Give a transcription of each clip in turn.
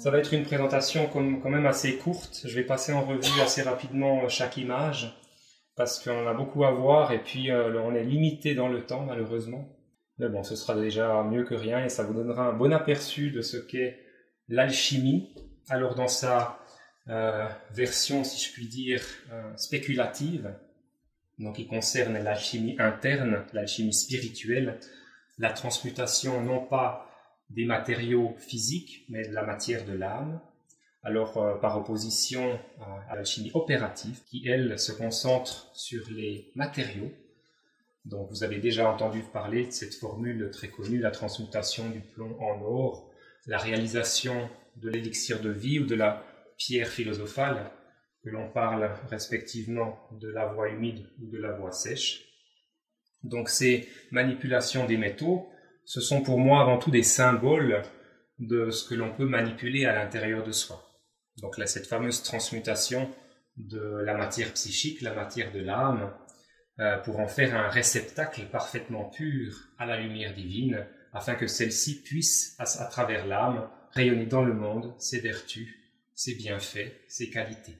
Ça va être une présentation quand même assez courte. Je vais passer en revue assez rapidement chaque image parce qu'on a beaucoup à voir et puis euh, on est limité dans le temps malheureusement. Mais bon, ce sera déjà mieux que rien et ça vous donnera un bon aperçu de ce qu'est l'alchimie. Alors dans sa euh, version, si je puis dire, euh, spéculative, donc qui concerne l'alchimie interne, l'alchimie spirituelle, la transmutation non pas des matériaux physiques, mais de la matière de l'âme. Alors, euh, par opposition à, l'alchimie opérative, qui, elle, se concentre sur les matériaux. Donc, vous avez déjà entendu parler de cette formule très connue, la transmutation du plomb en or, la réalisation de l'élixir de vie ou de la pierre philosophale, que l'on parle respectivement de la voie humide ou de la voie sèche. Donc ces manipulations des métaux, ce sont pour moi avant tout des symboles de ce que l'on peut manipuler à l'intérieur de soi. Donc là, cette fameuse transmutation de la matière psychique, la matière de l'âme, euh, pour en faire un réceptacle parfaitement pur à la lumière divine, afin que celle-ci puisse, à travers l'âme, rayonner dans le monde ses vertus, ses bienfaits, ses qualités.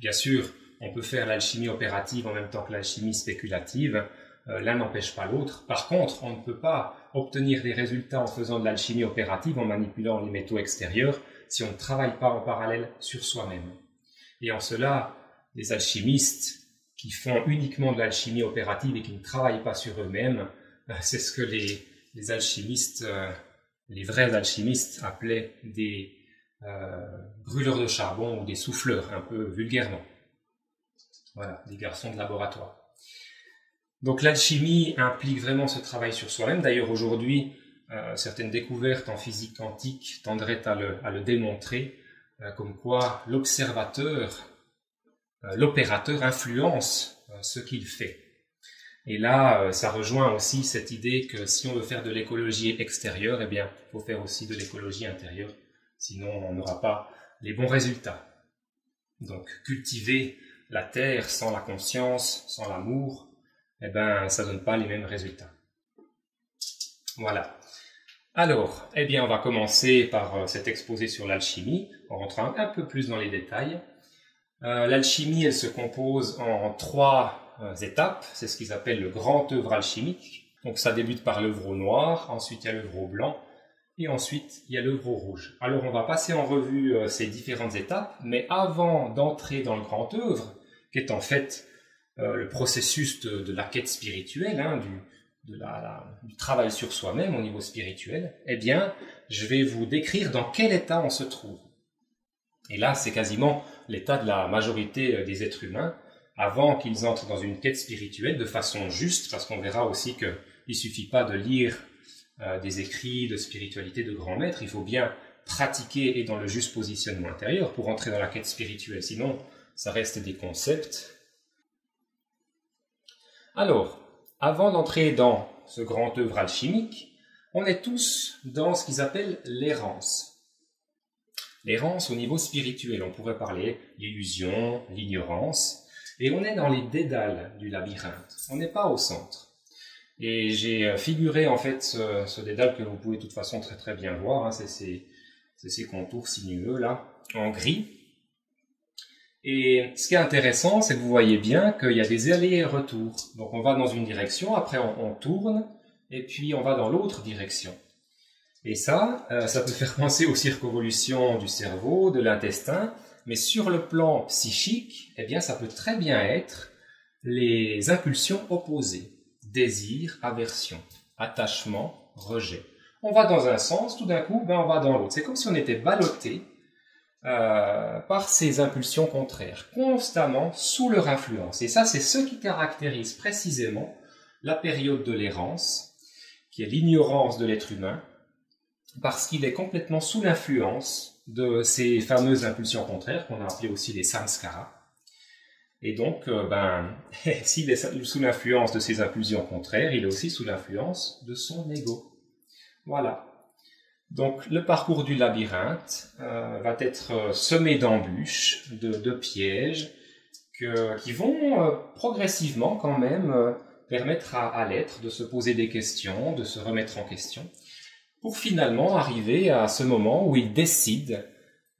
Bien sûr, on peut faire l'alchimie opérative en même temps que l'alchimie spéculative. Euh, l'un n'empêche pas l'autre. Par contre, on ne peut pas obtenir des résultats en faisant de l'alchimie opérative, en manipulant les métaux extérieurs, si on ne travaille pas en parallèle sur soi-même. Et en cela, les alchimistes qui font uniquement de l'alchimie opérative et qui ne travaillent pas sur eux-mêmes, euh, c'est ce que les, alchimistes, euh, les vrais alchimistes appelaient des brûleurs de charbon ou des souffleurs, un peu vulgairement. Voilà, des garçons de laboratoire. Donc l'alchimie implique vraiment ce travail sur soi-même. D'ailleurs aujourd'hui, euh, certaines découvertes en physique quantique tendraient à le, démontrer, euh, comme quoi l'observateur, l'opérateur influence ce qu'il fait. Et là, ça rejoint aussi cette idée que si on veut faire de l'écologie extérieure, eh bien, il faut faire aussi de l'écologie intérieure Sinon, on n'aura pas les bons résultats. Donc, cultiver la terre sans la conscience, sans l'amour, eh ben, ça donne pas les mêmes résultats. Voilà. Alors, eh bien, on va commencer par euh, cet exposé sur l'alchimie, en rentrant un peu plus dans les détails. Euh, l'alchimie, elle se compose en trois euh, étapes. C'est ce qu'ils appellent le grand œuvre alchimique. Donc, ça débute par l'œuvre noir, ensuite il y a l'œuvre blanc, et ensuite, il y a l'œuvre rouge. Alors, on va passer en revue ces différentes étapes, mais avant d'entrer dans le grand œuvre, qui est en fait euh, le processus de, la quête spirituelle, hein, du, du travail sur soi-même au niveau spirituel, eh bien, je vais vous décrire dans quel état on se trouve. Et là, c'est quasiment l'état de la majorité euh, des êtres humains, avant qu'ils entrent dans une quête spirituelle de façon juste, parce qu'on verra aussi qu'il ne suffit pas de lire euh, des écrits de spiritualité de grands maîtres, il faut bien pratiquer et dans le juste positionnement intérieur pour entrer dans la quête spirituelle. Sinon, ça reste des concepts. Alors, avant d'entrer dans ce grand œuvre alchimique, on est tous dans ce qu'ils appellent l'errance. L'errance au niveau spirituel, on pourrait parler l'illusion, l'ignorance, et on est dans les dédales du labyrinthe, on n'est pas au centre. Et j'ai euh, figuré en fait ce, dédale que vous pouvez de toute façon très très bien voir. Hein, c'est ces, ces, contours sinueux là, en gris. Et ce qui est intéressant, c'est que vous voyez bien qu'il y a des allers et retours. Donc on va dans une direction, après on, tourne, et puis on va dans l'autre direction. Et ça, euh, ça peut faire penser aux circonvolutions du cerveau, de l'intestin, mais sur le plan psychique, eh bien ça peut très bien être les impulsions opposées désir, aversion, attachement, rejet. On va dans un sens, tout d'un coup, ben on va dans l'autre. C'est comme si on était ballotté euh, par ces impulsions contraires, constamment sous leur influence. Et ça, c'est ce qui caractérise précisément la période de l'errance, qui est l'ignorance de l'être humain, parce qu'il est complètement sous l'influence de ces fameuses impulsions contraires qu'on a appelées aussi les samskaras. Et donc, euh, ben, s'il est sous l'influence de ses impulsions contraires, il est aussi sous l'influence de son ego. Voilà. Donc, le parcours du labyrinthe euh, va être euh, semé d'embûches, de, pièges, qui vont progressivement quand même permettre à l'être de se poser des questions, de se remettre en question. pour finalement arriver à ce moment où il décide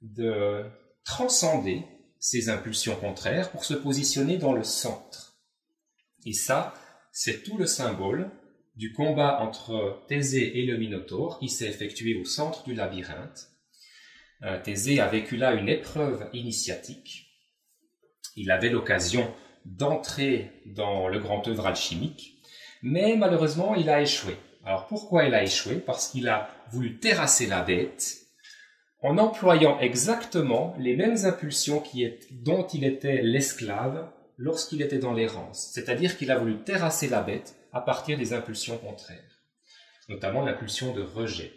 de transcender ses impulsions contraires pour se positionner dans le centre. Et ça, c'est tout le symbole du combat entre Thésée et le Minotaure qui s'est effectué au centre du labyrinthe. Euh, Thésée a vécu là une épreuve initiatique. Il avait l'occasion d'entrer dans le grand œuvre alchimique, mais malheureusement il a échoué. Alors pourquoi il a échoué? Parce qu'il a voulu terrasser la bête en employant exactement les mêmes impulsions dont il était l'esclave lorsqu'il était dans l'errance. C'est-à-dire qu'il a voulu terrasser la bête à partir des impulsions contraires, notamment l'impulsion de rejet.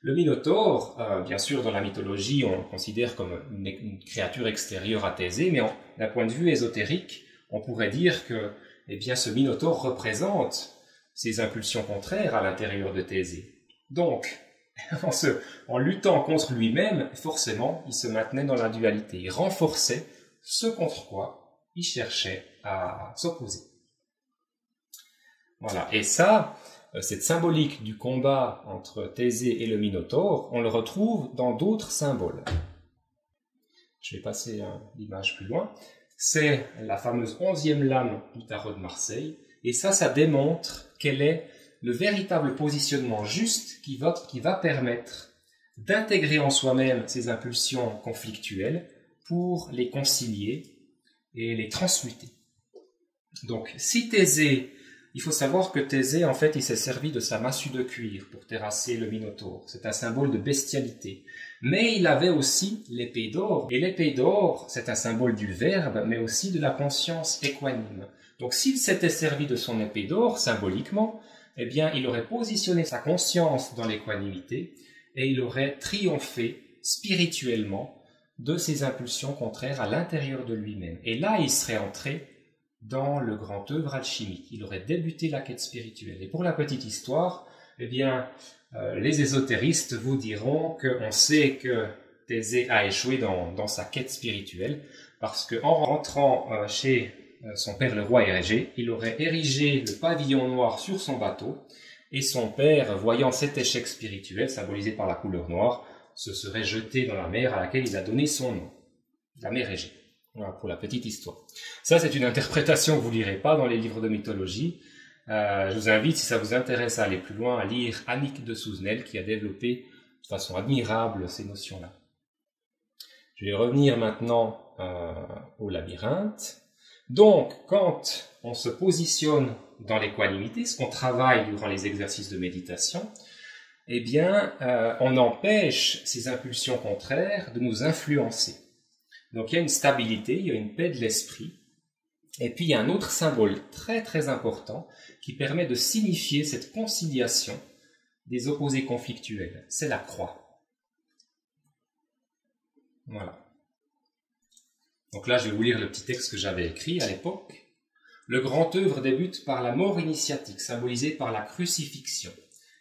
Le Minotaure, euh, bien sûr, dans la mythologie, on le considère comme une, créature extérieure à Thésée, mais d'un point de vue ésotérique, on pourrait dire que eh bien, ce Minotaure représente ces impulsions contraires à l'intérieur de Thésée. Donc, en, en luttant contre lui-même, forcément, il se maintenait dans la dualité. Il renforçait ce contre quoi il cherchait à s'opposer. Voilà. Et ça, euh, cette symbolique du combat entre Thésée et le Minotaure, on le retrouve dans d'autres symboles. Je vais passer l'image plus loin. C'est la fameuse onzième lame du tarot de Marseille. Et ça, ça démontre quel est le véritable positionnement juste qui va, qui va permettre d'intégrer en soi-même ces impulsions conflictuelles pour les concilier et les transmuter. Donc, si Thésée il faut savoir que Thésée, en fait, il s'est servi de sa massue de cuir pour terrasser le Minotaure. C'est un symbole de bestialité. Mais il avait aussi l'épée d'or. Et l'épée d'or, c'est un symbole du verbe, mais aussi de la conscience équanime. Donc s'il s'était servi de son épée d'or, symboliquement, eh bien, il aurait positionné sa conscience dans l'équanimité et il aurait triomphé spirituellement de ses impulsions contraires à l'intérieur de lui-même. Et là, il serait entré dans le grand œuvre alchimique. Il aurait débuté la quête spirituelle. Et pour la petite histoire, eh bien, euh, les ésotéristes vous diront qu'on sait que Thésée a échoué dans, sa quête spirituelle parce qu'en rentrant euh, chez euh, son père le roi érigé, il aurait érigé le pavillon noir sur son bateau et son père, voyant cet échec spirituel symbolisé par la couleur noire, se serait jeté dans la mer à laquelle il a donné son nom, la mer Égée. Pour la petite histoire. Ça, c'est une interprétation que vous lirez pas dans les livres de mythologie. Euh, je vous invite, si ça vous intéresse à aller plus loin, à lire Annick de Souzenel qui a développé de façon admirable ces notions-là. Je vais revenir maintenant euh, au labyrinthe. Donc, quand on se positionne dans l'équanimité, ce qu'on travaille durant les exercices de méditation, eh bien, euh, on empêche ces impulsions contraires de nous influencer. Donc il y a une stabilité, il y a une paix de l'esprit. Et puis il y a un autre symbole très très important qui permet de signifier cette conciliation des opposés conflictuels. C'est la croix. Voilà. Donc là, je vais vous lire le petit texte que j'avais écrit à l'époque. Le grand œuvre débute par la mort initiatique, symbolisée par la crucifixion.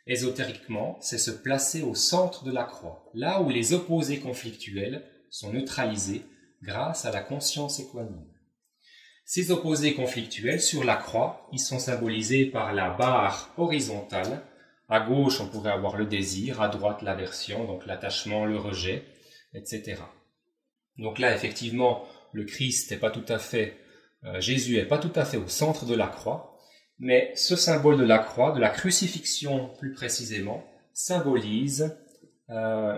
Ésotériquement, c'est se placer au centre de la croix, là où les opposés conflictuels sont neutralisés grâce à la conscience équanime. Ces opposés conflictuels sur la croix, ils sont symbolisés par la barre horizontale. À gauche, on pourrait avoir le désir, à droite l'aversion, donc l'attachement, le rejet, etc. Donc là, effectivement, le Christ n'est pas tout à fait, euh, Jésus n'est pas tout à fait au centre de la croix, mais ce symbole de la croix, de la crucifixion plus précisément, symbolise euh,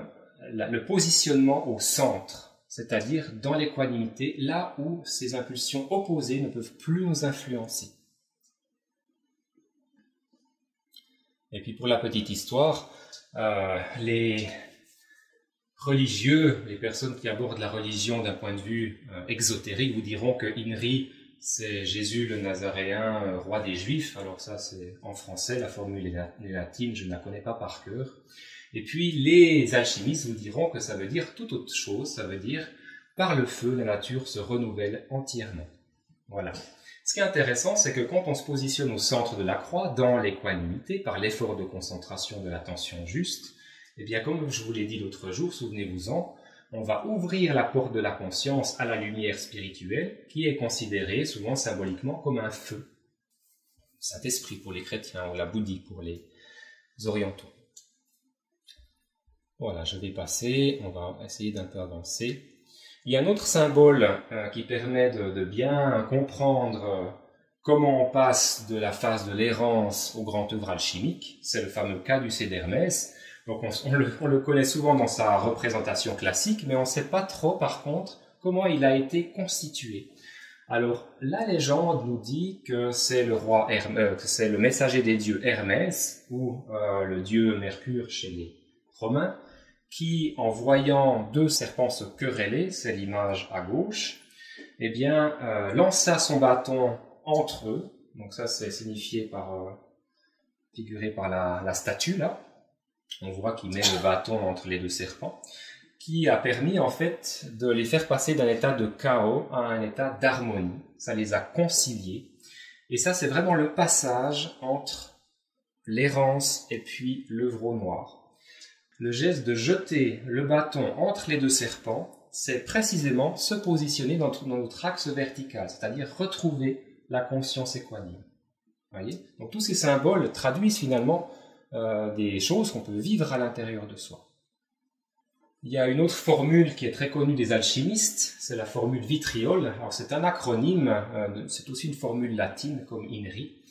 le positionnement au centre c'est-à-dire dans l'équanimité, là où ces impulsions opposées ne peuvent plus nous influencer. Et puis pour la petite histoire, euh, les religieux, les personnes qui abordent la religion d'un point de vue euh, exotérique vous diront que Inri, c'est Jésus le Nazaréen, euh, roi des Juifs. Alors ça, c'est en français, la formule est latine, je ne la connais pas par cœur. Et puis les alchimistes vous diront que ça veut dire tout autre chose, ça veut dire par le feu, la nature se renouvelle entièrement. Voilà. Ce qui est intéressant, c'est que quand on se positionne au centre de la croix, dans l'équanimité, par l'effort de concentration de l'attention juste, eh bien, comme je vous l'ai dit l'autre jour, souvenez-vous-en, on va ouvrir la porte de la conscience à la lumière spirituelle, qui est considérée souvent symboliquement comme un feu. Saint-Esprit pour les chrétiens ou la bouddhie pour les orientaux. Voilà, je vais passer, on va essayer d'un peu avancer. Il y a un autre symbole euh, qui permet de, bien comprendre euh, comment on passe de la phase de l'errance au grand œuvre alchimique. C'est le fameux cas du d'Hermès. Donc on, le, on, le, connaît souvent dans sa représentation classique, mais on ne sait pas trop par contre comment il a été constitué. Alors la légende nous dit que c'est le roi euh, que c'est le messager des dieux Hermès ou le dieu Mercure chez les Romains qui, en voyant deux serpents se quereller, c'est l'image à gauche, eh bien, euh, lança son bâton entre eux. Donc ça, c'est signifié par, euh, figuré par la, la, statue là. On voit qu'il met le bâton entre les deux serpents, qui a permis en fait de les faire passer d'un état de chaos à un état d'harmonie. Ça les a conciliés. Et ça, c'est vraiment le passage entre l'errance et puis l'œuvre noir le geste de jeter le bâton entre les deux serpents, c'est précisément se positionner dans, notre axe vertical, c'est-à-dire retrouver la conscience équanime. Voyez? Donc tous ces symboles traduisent finalement euh, des choses qu'on peut vivre à l'intérieur de soi. Il y a une autre formule qui est très connue des alchimistes, c'est la formule vitriol. Alors c'est un acronyme, euh, c'est aussi une formule latine comme INRI,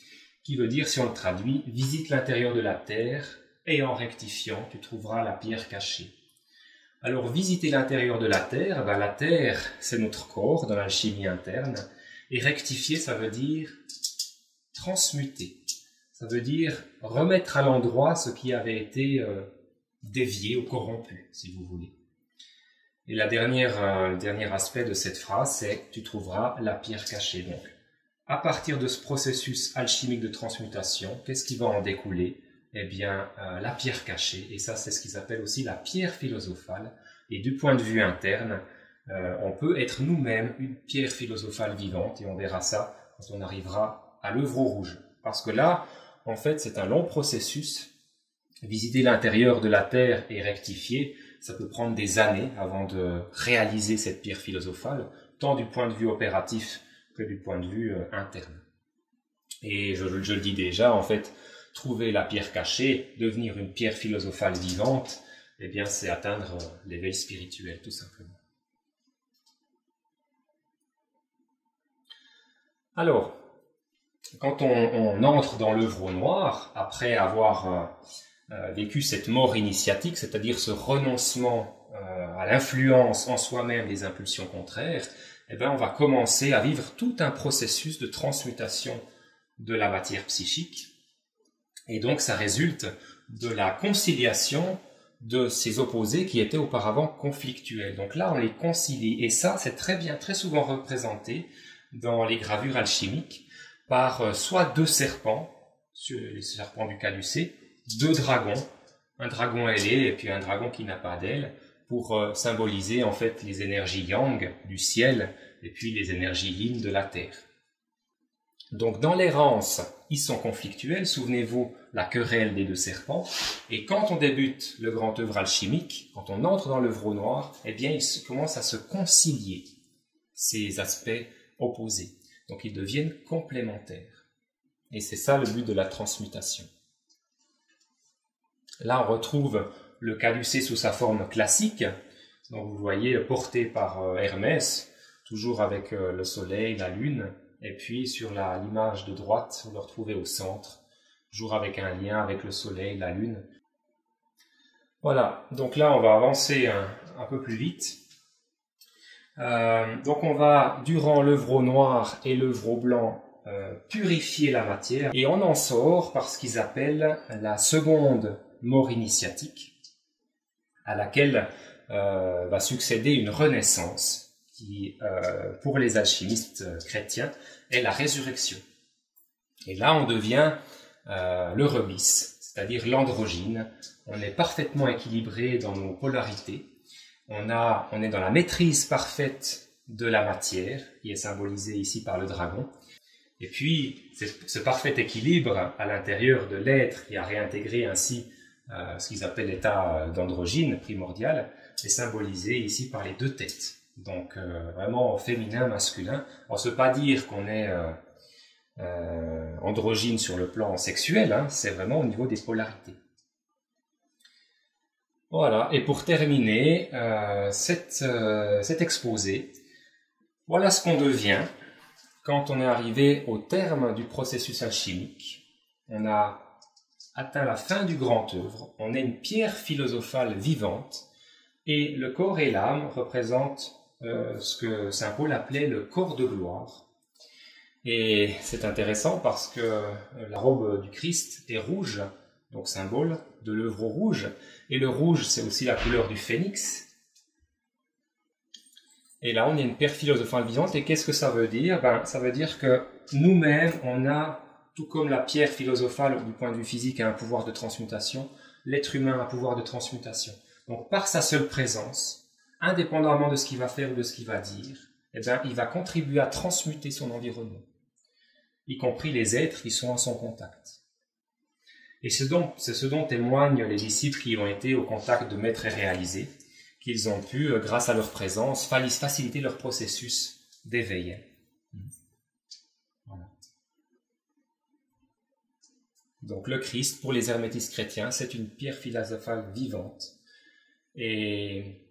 qui veut dire, si on le traduit, visite l'intérieur de la terre, et en rectifiant, tu trouveras la pierre cachée. Alors visiter l'intérieur de la Terre, ben, la Terre c'est notre corps dans l'alchimie interne, et rectifier ça veut dire transmuter, ça veut dire remettre à l'endroit ce qui avait été euh, dévié ou corrompu, si vous voulez. Et la dernière, euh, le dernier aspect de cette phrase, c'est tu trouveras la pierre cachée. Donc, à partir de ce processus alchimique de transmutation, qu'est-ce qui va en découler? Eh bien, euh, la pierre cachée, et ça c'est ce qu'ils appellent aussi la pierre philosophale, et du point de vue interne, euh, on peut être nous-mêmes une pierre philosophale vivante, et on verra ça quand on arrivera à l'œuvre rouge. Parce que là, en fait, c'est un long processus. Visiter l'intérieur de la Terre et rectifier, ça peut prendre des années avant de réaliser cette pierre philosophale, tant du point de vue opératif que du point de vue euh, interne. Et je, je, le dis déjà, en fait, trouver la pierre cachée, devenir une pierre philosophale vivante, eh bien, c'est atteindre l'éveil spirituel, tout simplement. Alors, quand on, entre dans l'œuvre noire, après avoir euh, euh, vécu cette mort initiatique, c'est-à-dire ce renoncement euh, à l'influence en soi-même des impulsions contraires, eh bien, on va commencer à vivre tout un processus de transmutation de la matière psychique et donc ça résulte de la conciliation de ces opposés qui étaient auparavant conflictuels. Donc là, on les concilie. Et ça, c'est très bien, très souvent représenté dans les gravures alchimiques par euh, soit deux serpents, les serpents du caducée, deux dragons, un dragon ailé et puis un dragon qui n'a pas d'aile, pour euh, symboliser en fait les énergies yang du ciel et puis les énergies yin de la terre. Donc dans l'errance, ils sont conflictuels, souvenez-vous la querelle des deux serpents, et quand on débute le grand œuvre alchimique, quand on entre dans l'œuvre noir, eh bien ils commencent à se concilier ces aspects opposés. Donc ils deviennent complémentaires. Et c'est ça le but de la transmutation. Là on retrouve le caducée sous sa forme classique, donc vous voyez porté par euh, Hermès, toujours avec euh, le soleil, la lune, et puis sur l'image de droite, vous le retrouvez au centre, toujours avec un lien avec le soleil, la lune. Voilà, donc là on va avancer un, peu plus vite. Euh, donc on va, durant l'œuvre noir et l'œuvre blanc, euh, purifier la matière et on en sort par ce qu'ils appellent la seconde mort initiatique, à laquelle euh, va succéder une renaissance qui, euh, pour les alchimistes euh, chrétiens, est la résurrection. Et là, on devient euh, le remis, c'est-à-dire l'androgyne. On est parfaitement équilibré dans nos polarités. On, a, on est dans la maîtrise parfaite de la matière, qui est symbolisée ici par le dragon. Et puis, ce parfait équilibre à l'intérieur de l'être qui a réintégré ainsi ce qu'ils appellent l'état d'androgyne primordial est symbolisé ici par les deux têtes. Donc euh, vraiment féminin, masculin. On ne veut pas dire qu'on est euh, euh, androgyne sur le plan sexuel, hein, c'est vraiment au niveau des polarités. Voilà, et pour terminer euh, cet exposé, voilà ce qu'on devient quand on est arrivé au terme du processus alchimique. On a atteint la fin du grand œuvre, on est une pierre philosophale vivante, et le corps et l'âme représentent euh, ce que Saint Paul appelait le corps de gloire. Et c'est intéressant parce que la robe du Christ est rouge, donc symbole de l'œuvre rouge, et le rouge, c'est aussi la couleur du phénix. Et là, on a une pierre philosophale vivante. Et qu'est-ce que ça veut dire? Ben, Ça veut dire que nous-mêmes, on a, tout comme la pierre philosophale du point de vue physique a un pouvoir de transmutation, l'être humain a un pouvoir de transmutation. Donc par sa seule présence, indépendamment de ce qu'il va faire ou de ce qu'il va dire, eh bien, il va contribuer à transmuter son environnement, y compris les êtres qui sont en son contact. Et c'est ce dont témoignent les disciples qui ont été au contact de maîtres réalisés, qu'ils ont pu, euh, grâce à leur présence, faciliter leur processus d'éveil. Donc le Christ, pour les hermétistes chrétiens, c'est une pierre philosophale vivante. Et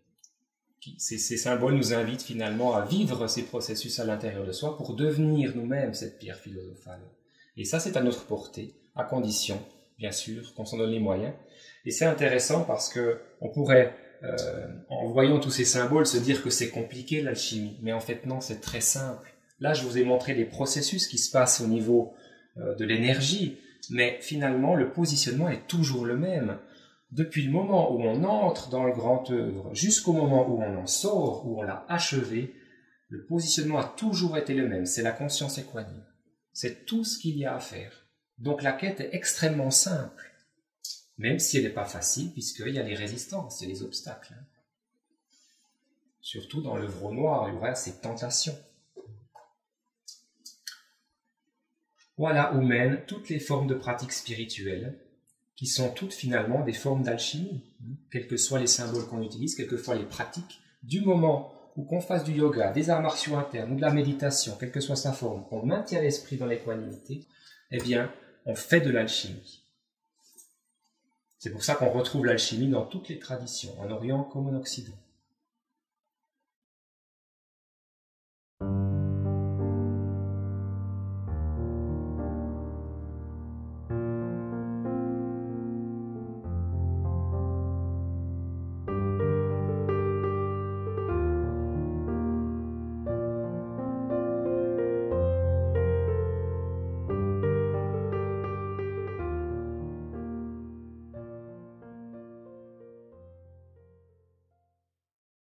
ces, symboles nous invitent finalement à vivre ces processus à l'intérieur de soi pour devenir nous-mêmes cette pierre philosophale. Et ça, c'est à notre portée, à condition bien sûr, qu'on s'en donne les moyens. Et c'est intéressant parce que on pourrait, euh, en voyant tous ces symboles, se dire que c'est compliqué l'alchimie, mais en fait non, c'est très simple. Là, je vous ai montré les processus qui se passent au niveau euh, de l'énergie, mais finalement, le positionnement est toujours le même. Depuis le moment où on entre dans le grand œuvre jusqu'au moment où on en sort, où on l'a achevé, le positionnement a toujours été le même. C'est la conscience équanime. C'est tout ce qu'il y a à faire. Donc la quête est extrêmement simple, même si elle n'est pas facile, puisqu'il y a les résistances et les obstacles. Hein. Surtout dans l'œuvre noir, il y aura ces tentations. Voilà où mènent toutes les formes de pratiques spirituelles, qui sont toutes finalement des formes d'alchimie, quels que soient les symboles qu'on utilise, quelquefois les pratiques, du moment où qu'on fasse du yoga, des arts martiaux internes ou de la méditation, quelle que soit sa forme, qu'on maintient l'esprit dans l'équanimité, eh bien, on fait de l'alchimie. C'est pour ça qu'on retrouve l'alchimie dans toutes les traditions, en Orient comme en Occident.